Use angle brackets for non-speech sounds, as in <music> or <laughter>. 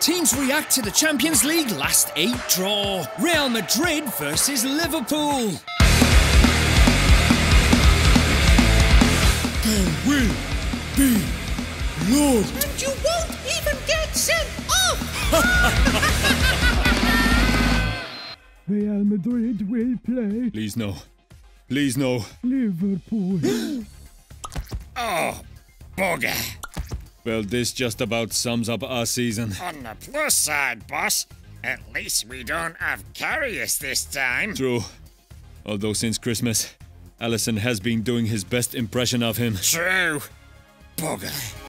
Teams react to the Champions League last eight draw. Real Madrid versus Liverpool. There will be blood. And you won't even get sent off! <laughs> Real Madrid will play Please no. Please no. Liverpool. <gasps> Oh, bugger. Well, this just about sums up our season. On the plus side, boss, at least we don't have Karius this time. True. Although since Christmas, Alisson has been doing his best impression of him. True. Bugger.